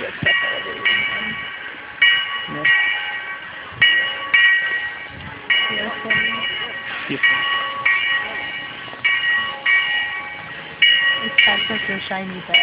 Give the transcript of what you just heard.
Yes, definitely. No. Yes, Yes. It's kind of like your shiny bag.